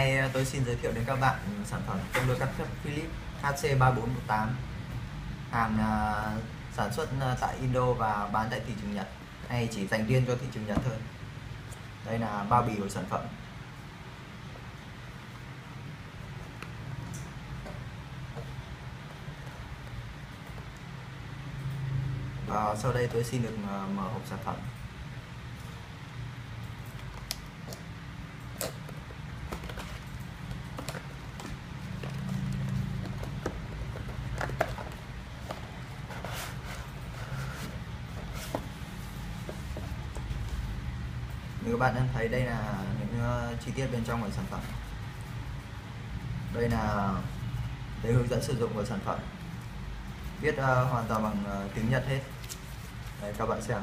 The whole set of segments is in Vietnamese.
nay ờ, tôi xin giới thiệu đến các bạn sản phẩm công đưa cắt thép Philips HC3418 hàng ờ, sản xuất ờ, tại Indo và bán tại thị trường Nhật, hay chỉ dành riêng cho thị trường Nhật thôi. Đây là bao bì của sản phẩm. Và sau đây tôi xin được mở hộp sản phẩm. Như các bạn đang thấy đây là những ờ, chi tiết bên trong của sản phẩm. Đây là để hướng dẫn sử dụng của sản phẩm. Viết uh, hoàn toàn bằng uh, tiếng Nhật hết. Đây các bạn xem.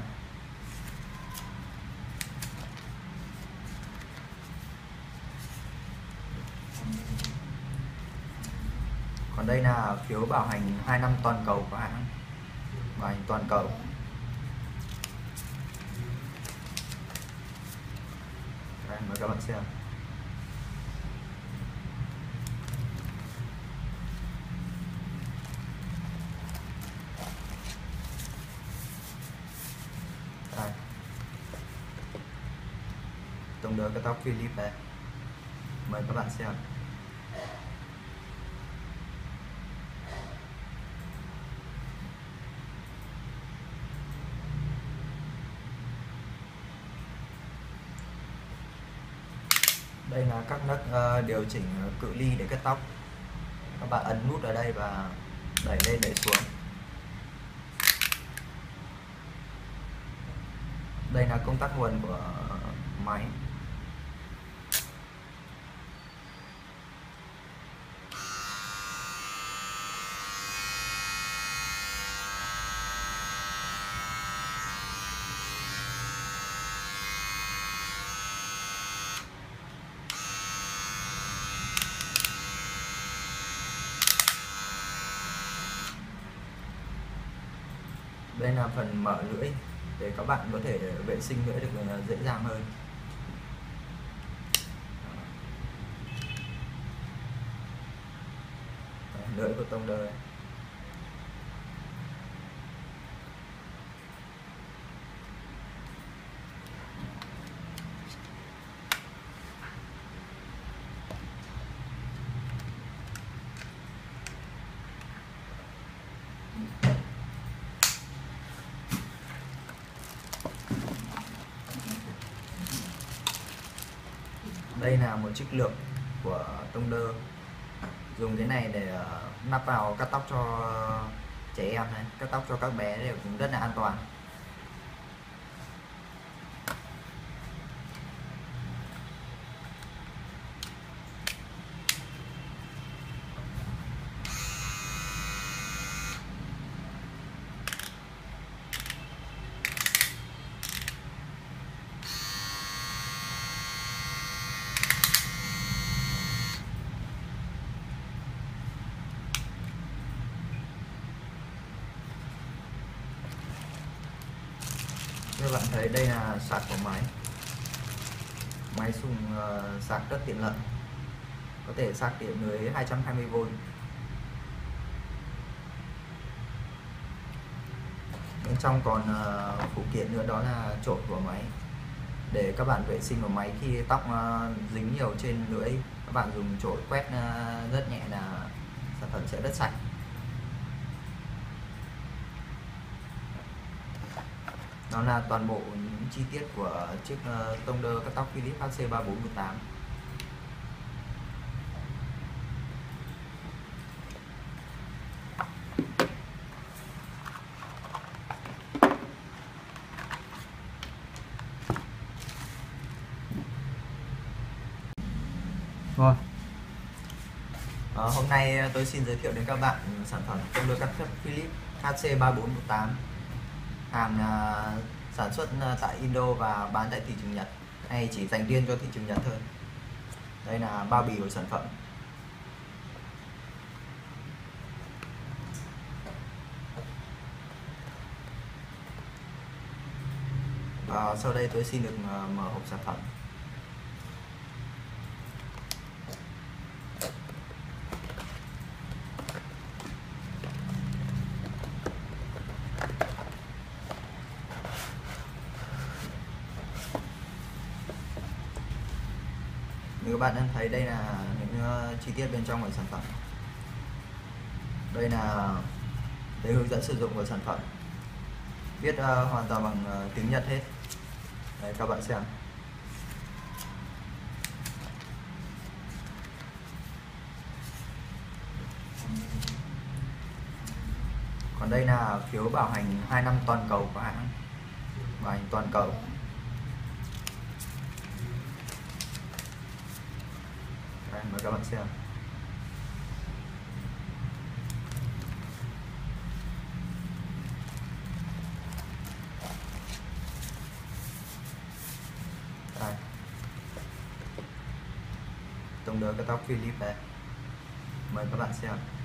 Còn đây là phiếu bảo hành 2 năm toàn cầu của hãng. Bảo hành toàn cầu. Đây, mời các bạn xem. Đây. tổng đỡ cái tóc Philip đây mời các bạn xem. Đây là các nấc ờ, điều chỉnh ờ, cự ly để cắt tóc. Các bạn ấn nút ở đây và đẩy lên, đẩy xuống. Đây là công tắc nguồn của máy. Đây là phần mở lưỡi để các bạn có thể vệ sinh lưỡi được ờ, dễ dàng hơn. Lưỡi của tông đời đây là một chiếc lược của tông đơ. Dùng cái này để ờ, nắp vào cắt tóc cho trẻ em này, cắt tóc cho các bé đều cũng rất là an toàn. Các bạn thấy đây là sạc của máy. Máy dùng uh, sạc rất tiện lợi. Có thể sạc điện lưới 220V bên trong còn uh, phụ kiện nữa đó là trộn của máy. Để các bạn vệ sinh của máy khi tóc uh, dính nhiều trên lưỡi các bạn dùng trội quét uh, rất nhẹ là sản phẩm sẽ rất sạch. Đó là toàn bộ những chi tiết của chiếc uh, tông đơ cắt tóc Philips HC3418 Rồi, Ờ, hôm nay tôi xin giới thiệu đến các bạn sản phẩm tông đơ cắt thép Philips HC3418 hàng à, sản xuất à, tại Indo và bán tại thị trường Nhật, hay chỉ dành riêng cho thị trường Nhật thôi. Đây là bao bì của sản phẩm. Và sau đây tôi xin được à, mở hộp sản phẩm. Các bạn đang thấy đây là những uh, chi tiết bên trong của sản phẩm. Đây là cái hướng dẫn sử dụng của sản phẩm. Viết uh, hoàn toàn bằng uh, tiếng Nhật hết. Đấy, các bạn xem. Còn đây là phiếu bảo hành 2 năm toàn cầu của hãng. Bảo hành toàn cầu Đây, mời các bạn xem. Đây. Tông đỡ cái tóc Philip đây mời các bạn xem.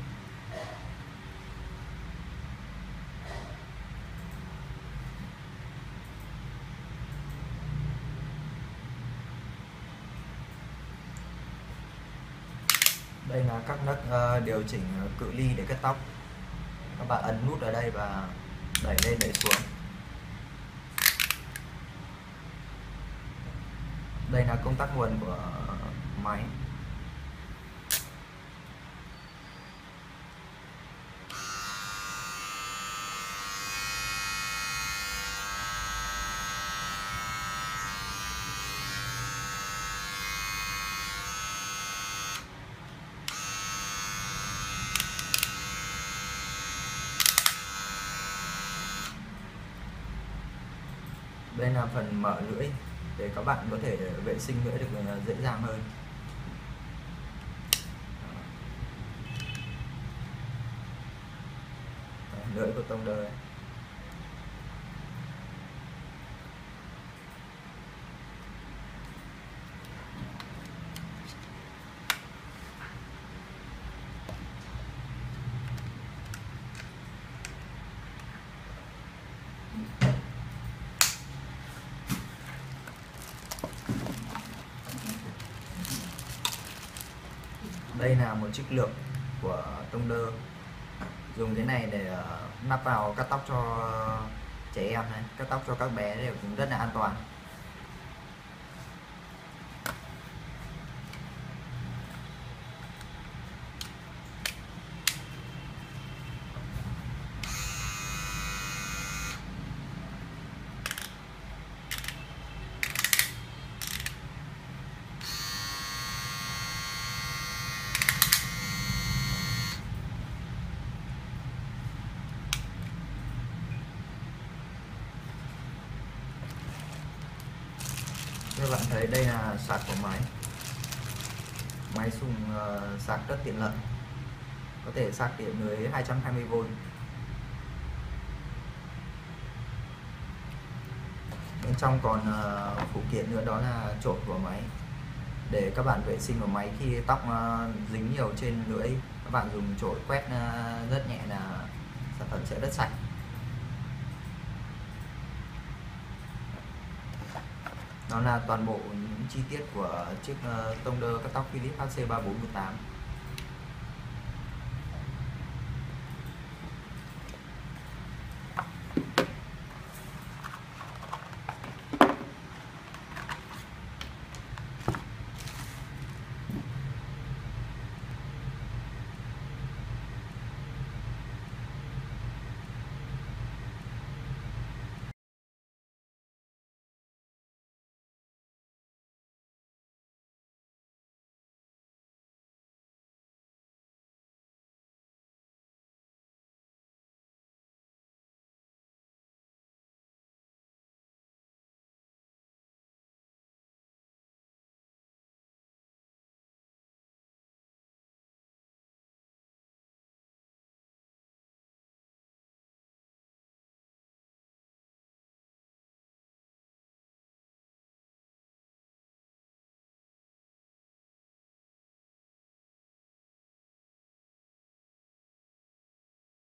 Đây là các nấc uh, điều chỉnh ờ, cự ly để cắt tóc. Các bạn ấn nút ở đây và đẩy lên đẩy xuống. Đây là công tắc nguồn của máy. Đây là phần mở lưỡi để các bạn có thể vệ sinh lưỡi được ờ, dễ dàng hơn. Lưỡi của tông đời đây là một chiếc lược của tông đơ. Dùng cái này để ờ, nắp vào cắt tóc cho trẻ em này, cắt tóc cho các bé đều cũng rất là an toàn. Đấy đây là sạc của máy. Máy dùng uh, sạc rất tiện lợi. Có thể sạc điện lưới 220V bên trong còn uh, phụ kiện nữa đó là trộn của máy. Để các bạn vệ sinh của máy khi tóc uh, dính nhiều trên lưỡi các bạn dùng chổi quét uh, rất nhẹ là sản phẩm sẽ rất sạch. Đó là toàn bộ những chi tiết của chiếc uh, tông đơ cắt tóc Philips HC3418